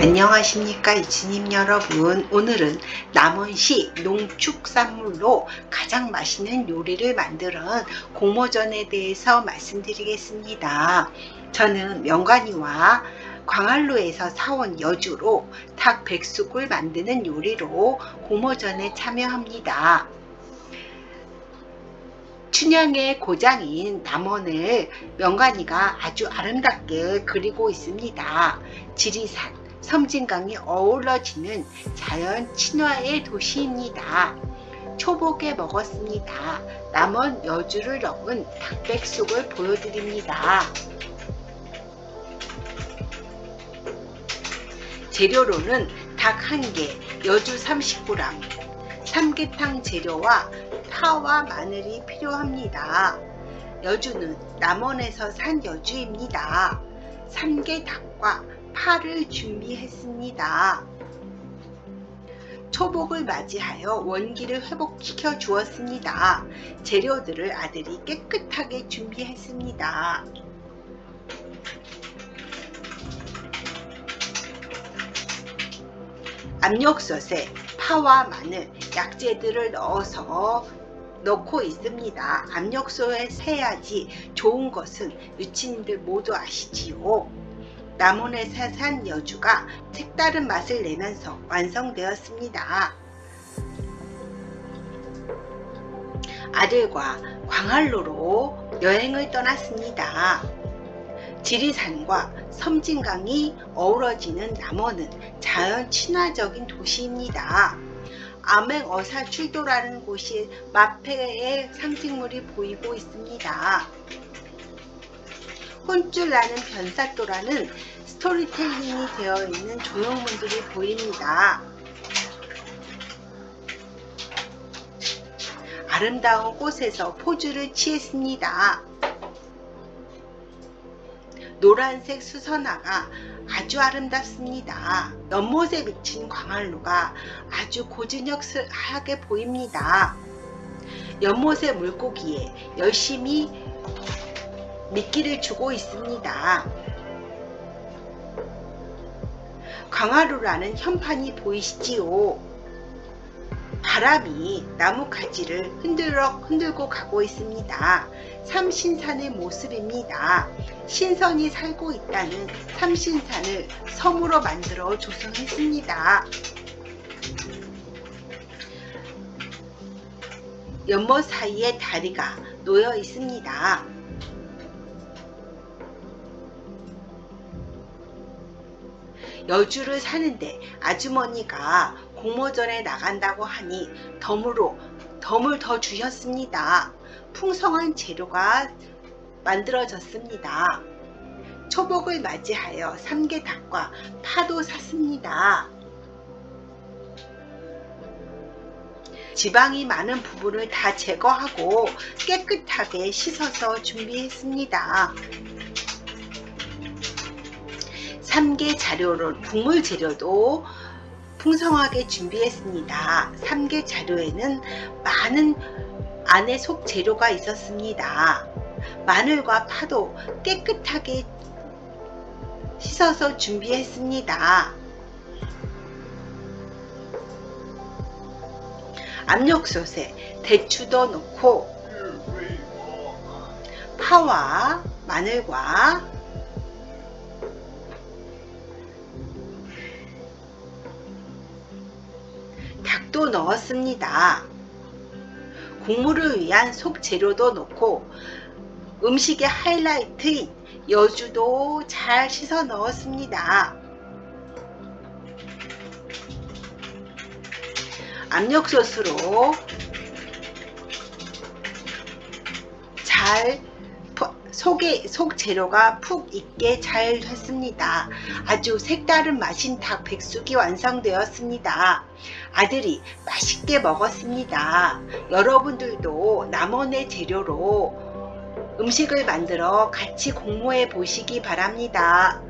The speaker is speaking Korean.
안녕하십니까 이치님 여러분. 오늘은 남원시 농축산물로 가장 맛있는 요리를 만드는 공모전에 대해서 말씀드리겠습니다. 저는 명관이와 광안루에서 사온 여주로 닭 백숙을 만드는 요리로 공모전에 참여합니다 춘향의 고장인 남원을 명관이가 아주 아름답게 그리고 있습니다 지리산 섬진강이 어우러지는 자연 친화의 도시입니다. 초복에 먹었습니다. 남원 여주를 넣은 닭백숙을 보여드립니다. 재료로는 닭 1개, 여주 30g, 삼계탕 재료와 파와 마늘이 필요합니다. 여주는 남원에서 산 여주입니다. 삼계닭과 파를 준비했습니다. 초복을 맞이하여 원기를 회복시켜 주었습니다. 재료들을 아들이 깨끗하게 준비했습니다. 압력솥에 파와 마늘, 약재들을 넣어서 넣고 있습니다. 압력솥에 세야지 좋은 것은 유치님들 모두 아시지요. 남원에서 산 여주가 색다른 맛을 내면서 완성되었습니다. 아들과 광활로로 여행을 떠났습니다. 지리산과 섬진강이 어우러지는 남원은 자연 친화적인 도시입니다. 암행어사 출도라는 곳이 마패의 상징물이 보이고 있습니다. 혼줄 나는 변사또라는 스토리텔링이 되어 있는 조형물들이 보입니다. 아름다운 꽃에서 포즈를 취했습니다. 노란색 수선화가 아주 아름답습니다. 연못에 비친 광활루가 아주 고즈넉하게 보입니다. 연못의 물고기에 열심히 미끼를 주고 있습니다. 강화루라는 현판이 보이시지요? 바람이 나뭇가지를 흔들어 흔들고 가고 있습니다. 삼신산의 모습입니다. 신선이 살고 있다는 삼신산을 섬으로 만들어 조성했습니다. 연못 사이에 다리가 놓여 있습니다. 여주를 사는데 아주머니가 공모전에 나간다고 하니 덤으로 덤을 더 주셨습니다. 풍성한 재료가 만들어졌습니다. 초복을 맞이하여 삼계닭과 파도 샀습니다. 지방이 많은 부분을 다 제거하고 깨끗하게 씻어서 준비했습니다. 3개 자료로 국물 재료도 풍성하게 준비했습니다. 3개 자료에는 많은 안에 속 재료가 있었습니다. 마늘과 파도 깨끗하게 씻어서 준비했습니다. 압력솥에 대추도 넣고 파와 마늘과 또 넣었습니다. 국물을 위한 속재료도 넣고 음식의 하이라이트인 여주도 잘 씻어 넣었습니다. 압력솥으로 잘 속에 속 재료가 푹 익게 잘 됐습니다. 아주 색다른 맛인 닭 백숙이 완성되었습니다. 아들이 맛있게 먹었습니다. 여러분들도 남원의 재료로 음식을 만들어 같이 공모해 보시기 바랍니다.